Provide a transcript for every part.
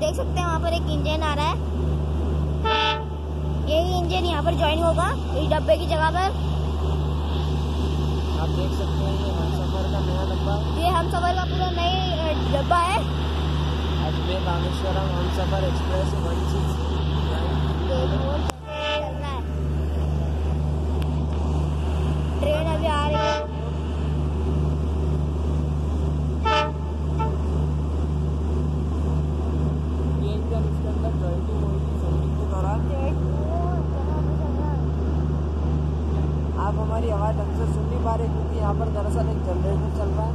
देख सकते हैं वहाँ पर एक इंजन आ रहा है। यही इंजन यहाँ पर ज्वाइन होगा इस डब्बे की जगह पर। आप देख सकते हैं ये हम सफ़र का नया डब्बा। ये हम सफ़र का पूरा नई डब्बा है। Ajmer Rameshwaram Humsafar express one six train अभी आ रही है ये इंजन इसके अंदर जॉइंटिंग होगी सर्विस के दौरान आप हमारी आवाज़ ढंग से सुन नहीं पा रहे क्योंकि यहाँ पर दरअसल एक जनरेटर चल रहा है।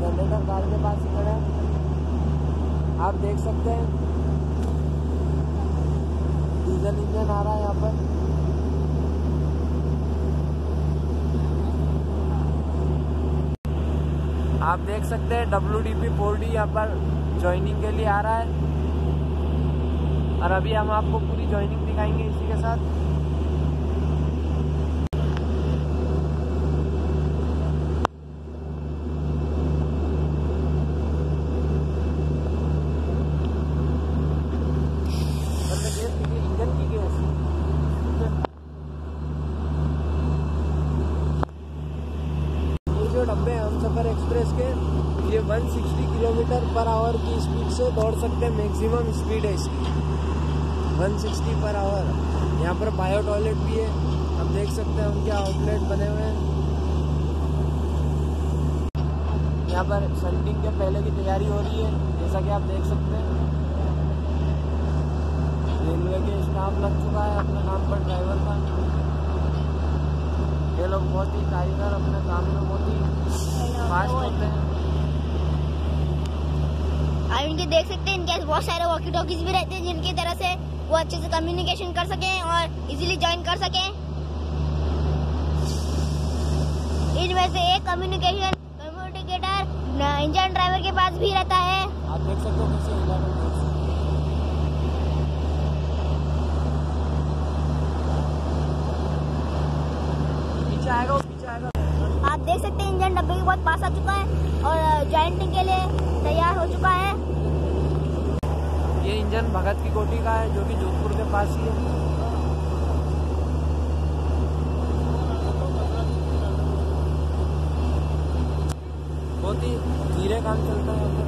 जनरेटर कार के पास ही खड़ा है। आप देख सकते हैं। डीजल इंजन आ रहा है यहाँ पर। आप देख सकते हैं W D P four D यहाँ पर ज्वाइनिंग के लिए आ रहा है। और अभी हम आपको पूरी ज्वाइनिंग दिखाएँगे इसी के साथ मतलब ये देखिए इंजन की गैस ये जो डब्बे हैं एक्सप्रेस के, ये 160 किलोमीटर पर आवर की स्पीड से दौड़ सकते हैं मैक्सिमम स्पीड है इसकी। 160 पर आवर यहाँ पर बायो टॉयलेट भी है। आप देख सकते हैं उनके आउटलेट बने हुए हैं। यहाँ पर सनटिंग के पहले की तैयारी हो रही है, जैसा कि आप देख सकते हैं। रेलवे के स्टाफ लग चुका है अपने नाम पर ड्राइवर का। लोग बहुत ही कारीगर अपने काम में बहुत ही फास्ट होते हैं। आप इनके देख सकते हैं इनके पास बहुत सारे वॉकी टॉकीज भी रहते हैं जिनकी तरह से वो अच्छे से कम्युनिकेशन कर सकें और इजीली ज्वाइन कर सकें। इनमें से एक कम्युनिकेशन कम्युनिकेटर इंजन ड्राइवर के पास भी रहता है। आप देख सकते हो कैसे हिला रहे हैं। पीछे आएगा वो पीछे आएगा आप देख सकते हैं इंजन डब्बे के बहुत पास आ चुका है और ज्वाइंटिंग के लिए तैयार हो चुका है। ये इंजन भगत की कोठी का है, जो कि जोधपुर के पास ही है। बहुत ही धीरे काम चलता है